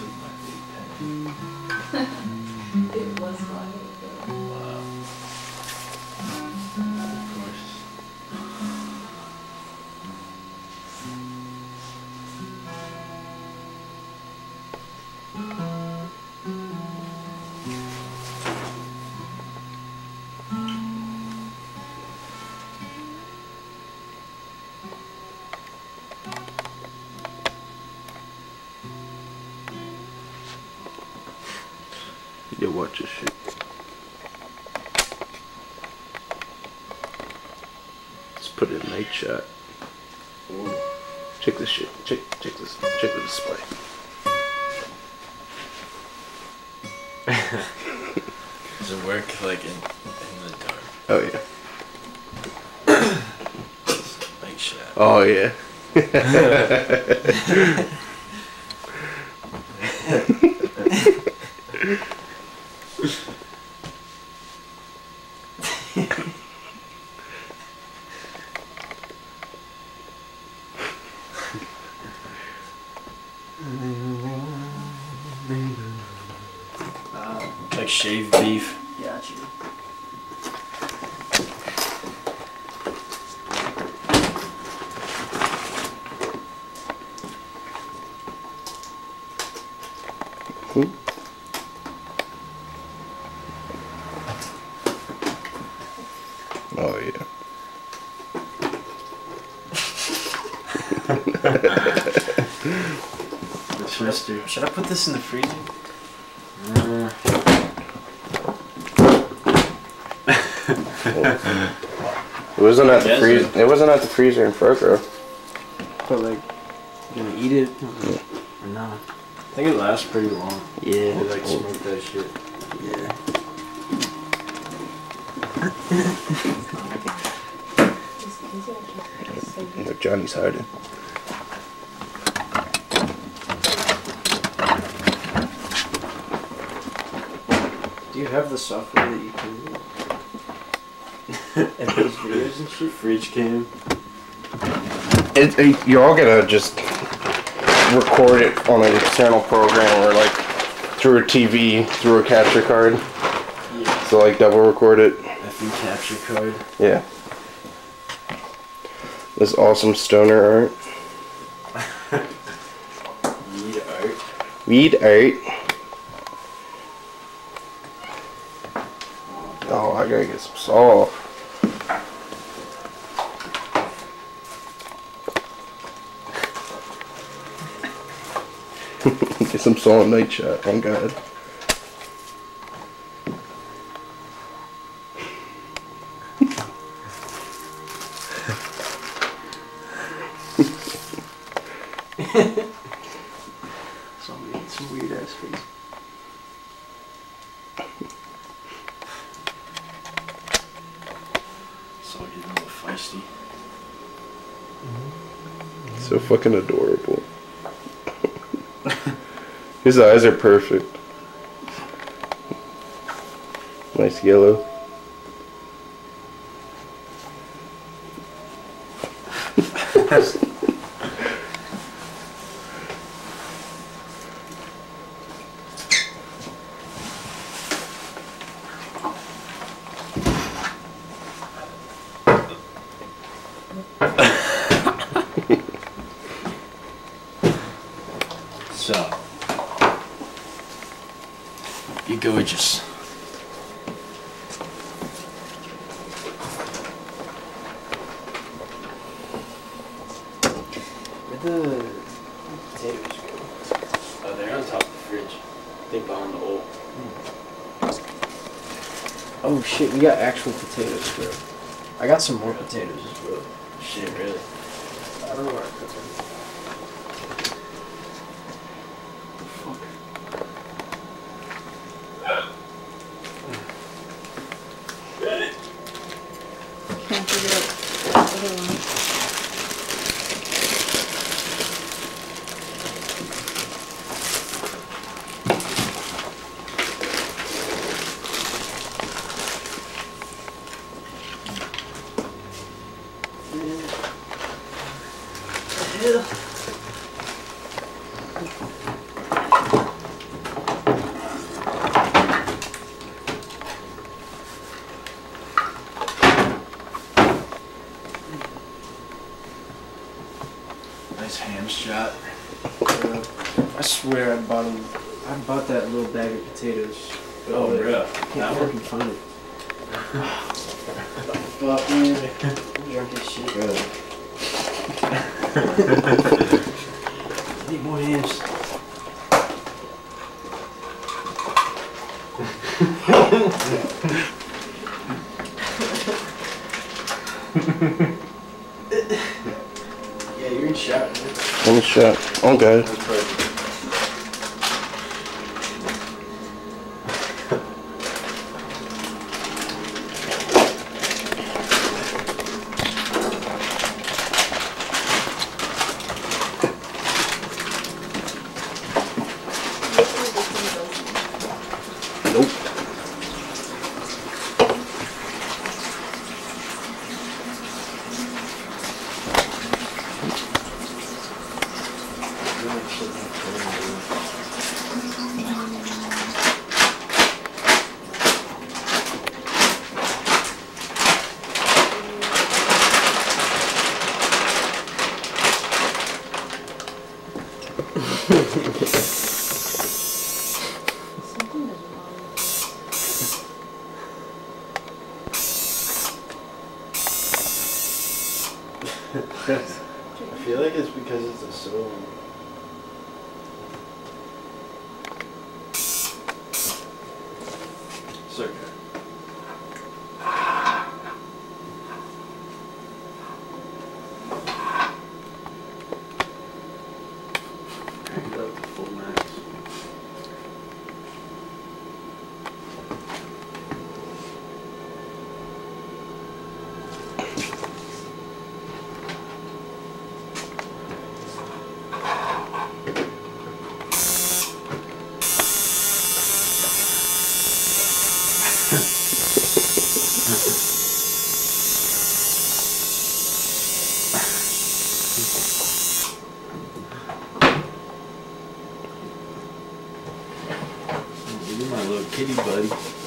took my vape Yo, watch this shit. Let's put it in night shot. Check this shit. Check check this. Check the display. Does it work like in in the dark? Oh yeah. Like shit. Oh yeah. Like shaved beef. Got you. Oh yeah. The twister. Should I put this in the freezer? Uh, It wasn't at the freezer. It wasn't at the freezer in Froco. But like, you gonna eat it or not? I think it lasts pretty long. Yeah. They like smoke that shit. Yeah. These kids are actually so good. Look, Johnny's hiding. You have the software that you can edit those videos and shit? Fridge cam. It, it, you're all gonna just record it on an external program or like through a TV, through a capture card. Yeah. So like double record it. FE capture card. Yeah. This awesome stoner art. Weed art. Weed art. Oh, I gotta get some salt. get some salt night shot. Thank God. So we ate some weird ass face. So getting a little feisty. So fucking adorable. His eyes are perfect. Nice yellow. So. You gorgeous. Where'd the potatoes go? Oh, they're on top of the fridge. I think behind the hole. Hmm. Oh shit, we got actual potatoes, bro. I got some more potatoes as well. Shit, really? I don't know where I put them. Nice ham shot. Uh, I swear I bought them. I bought that little bag of potatoes. Oh, bruh. I can't fucking find it. Fuck, man. Drunk as shit. bro. Need more hands. yeah, you're in shot. I'm in shot. Okay. feel like it's because it's a soul. Circa. anybody.